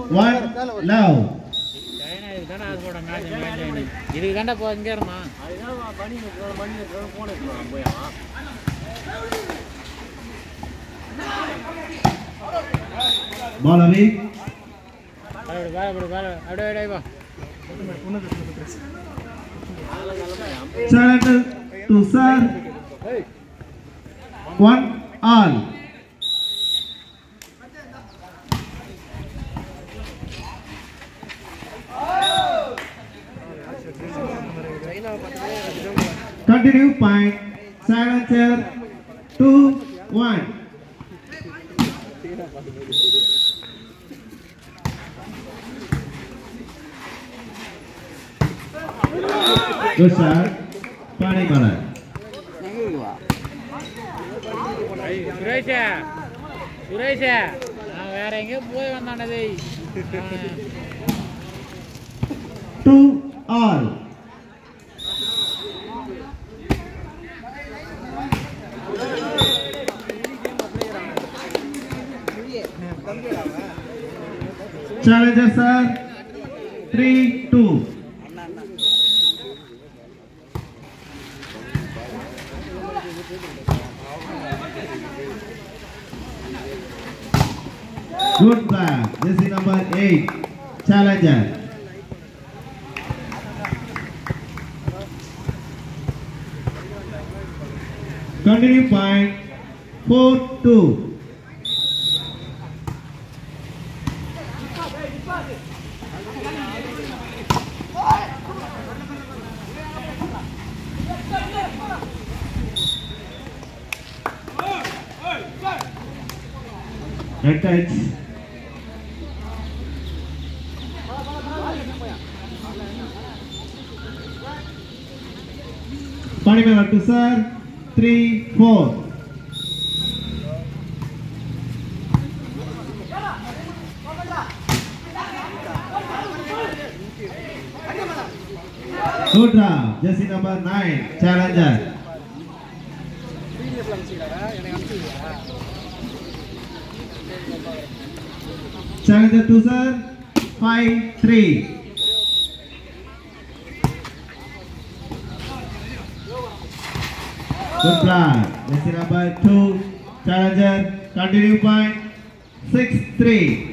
one, love. இதுக்கு அது போட மேட்ச் இதுக்கு தாண்டா போ இங்கே இருமா Ball away. அப்படி வேலை அப்படி வேலை அப்படியே அப்படியே வா Challenger to serve. One all. Continue point. Challenger two one. Pani Malan. சுரேஷா சுரேஷா நான் வேற எங்கேயோ போய் வந்தானதே Two all. Challenger sir. Three two. Good plan. This is number 8. Challenger. Continue point 4-2. Red. Panime Vartu sir. Three, four. Sudra, jersey number 9, Challenger. Challenger 2 sir, 5-3. Good plan. Let's see number two. Challenger, continue point 6-3.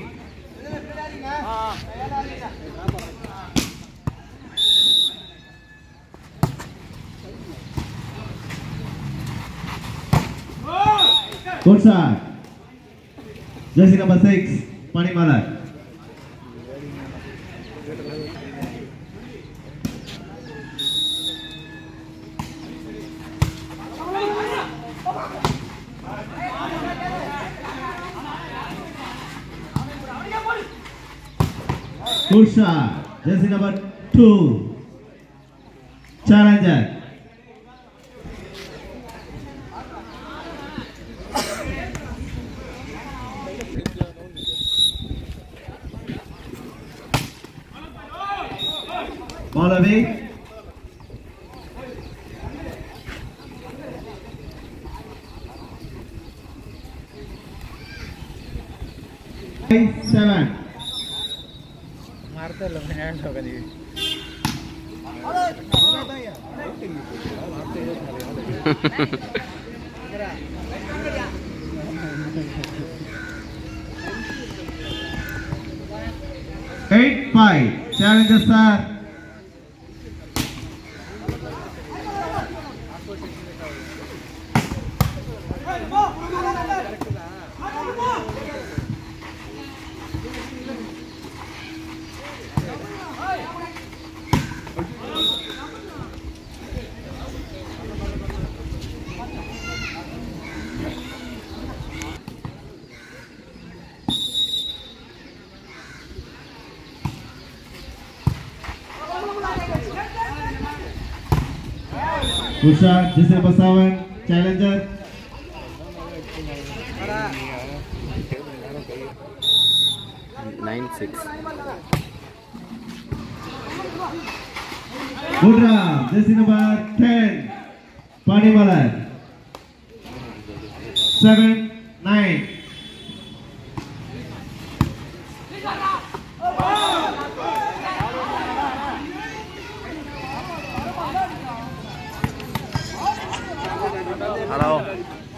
Good shot. Jessica number six, Pani Panimalar. Usha, jersey number 2, Charanjak. Ball. Seven. Eight five, challenger sir. Usha, Jesse Basavan, Challenger. Nine six. Udra, Jesse number ten. Panimalan. Seven nine.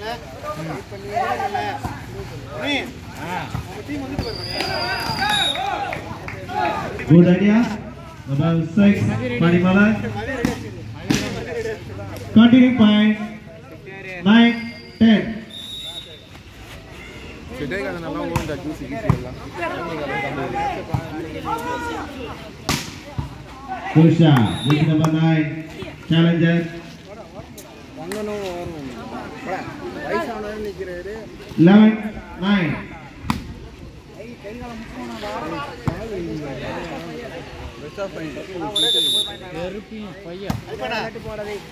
Good idea. Number six, Manimala. Continue point. Nine, ten. Today, I'm going to the juicy. Number nine. Challenger.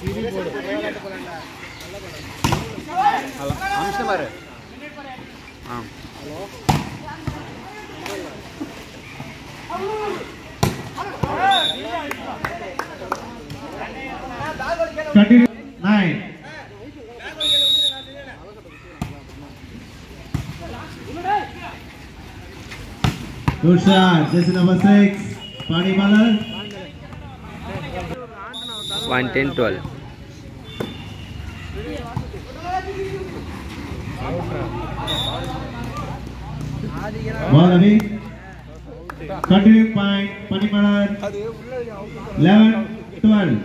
திரி போடு அம்சம் பாரு ஆ Continue. Nine. Good shot. Jersey number six. Party baller. One ten twelve. Ball Abhi. Continuing point. Party baller. Eleven twelve.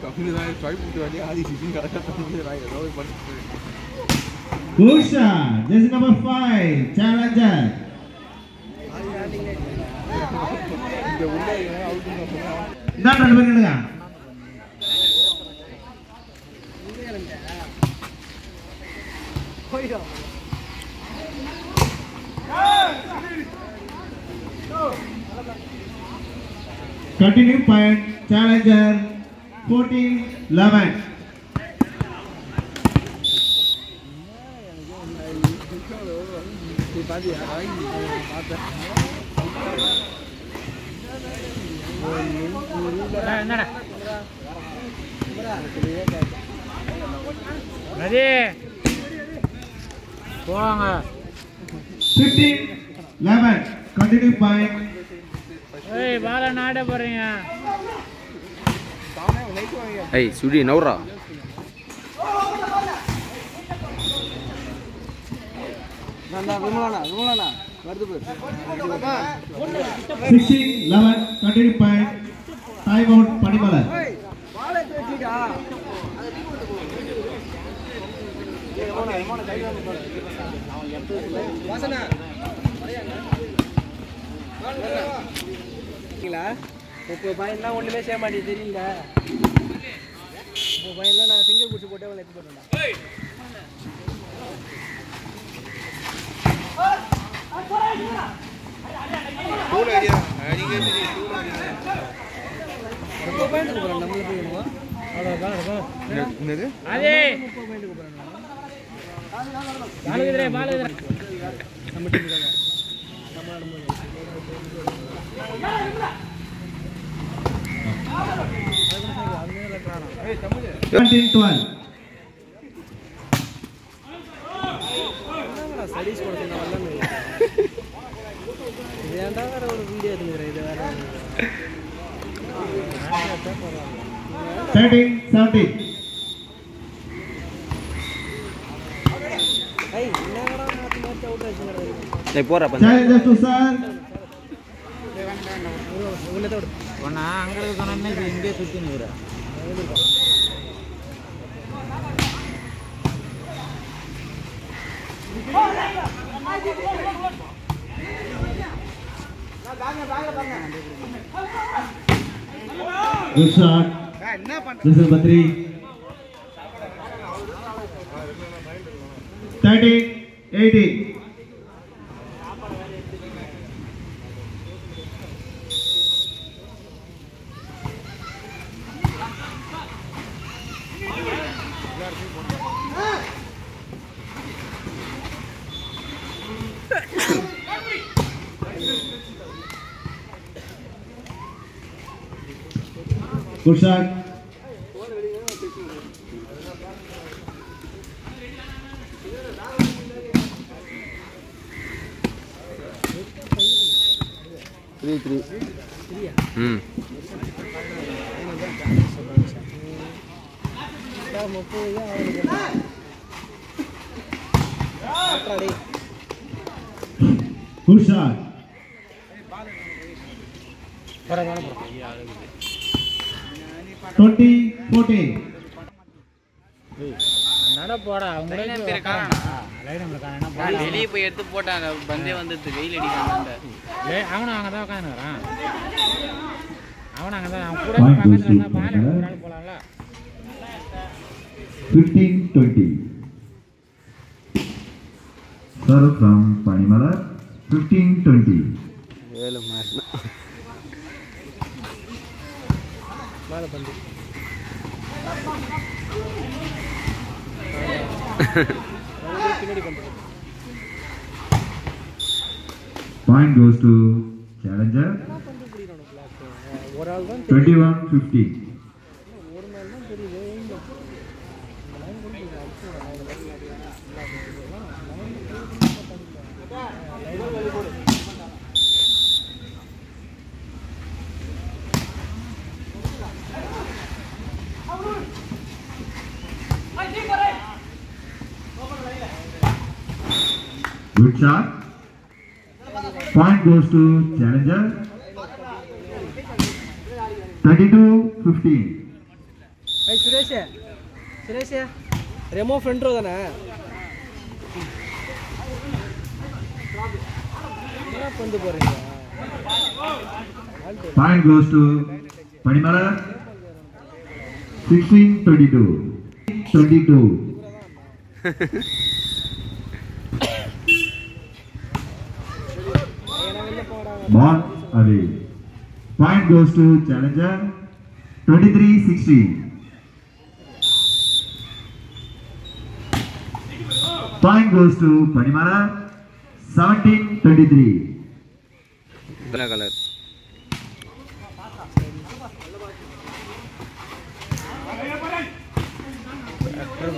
काफ़ी दिन आए try पूछे वाली आधी season का था तो मुझे राय रहा है पर This is number five. Challenger. இதான் ரெண்டு பேரும் நில்லுங்க. Continue point. Challenger. 14, 11. என்னடா ரதி போவாங்க 15, 11. Continue point. ஏய் பால நாட போறீங்க ஏய் சுடி நவுறா Point. Time out, Panimala. இப்போ பையன்லாம் ஒன்றுமே செய்ய மாட்டேங்குது தெரியல. இப்போ பையன்லாம் நான் சிங்கிள் குச்சி போட்டு எடுத்து போட்டேன் ரொம்ப பாயிண்ட் வேணுமா அதே பாலுகுதிரே நம்ம டீம் தான் நம்ம ஆடும்போது Seventeen, twelve. ஸ்டடீஸ் போட சொன்ன வரலான்னு இது ஏன்டா வேற ஒரு வீடியோ எடுத்துக்கிறேன் இது வேற ஆச்சுங்கிறது ஏய் போறா. உன்னதோட ஒன்னா அங்கே சொன்னா இது இங்கே சுற்றி நிற்கிறேன் Good shot. This is Batri. 13, 18. Good shot. Three three ம் முப்பது தான் ஆகுது ஆட்டாடி Good shot. போற போற போற Twenty fourteen. நட போடா அவங்களே லைன் நம்மளுக்கு என்ன போடா வெளியே போய் எடுத்து போட்டாங்க பந்தே வந்துட்டு வெயில் அடிக்காம அவனும் அங்கே தான் உட்காந்துக்கிறான் அவன் அங்கே தான் அவன் கூட பக்கத்தில் இருந்தால் பால் போகலாம்ல ஏழு ಮೇಲೆ ಬಂದು point goes to challenger twenty one fifty Thank you. Good shot. Point goes to challenger. 32-15. Hey, Suresh. Suresh. Remo friend ro dana. Point goes to Panimala. 16-32. 22. Ball away. Point goes to challenger 23-16. Point goes to Panimara 17-23. Black color.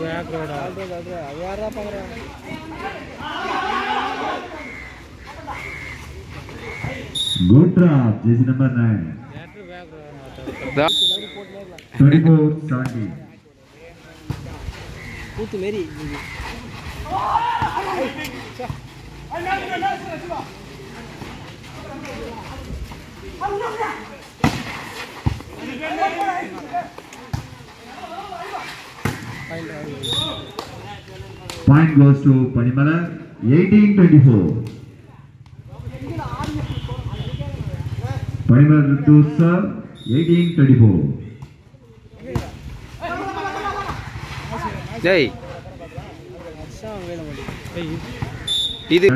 Back road Good drop, jersey number 9. 34 70. Put Mary. Point goes to Panimala, 18-24. Final to serve, 18-34. Hey. Hey. இது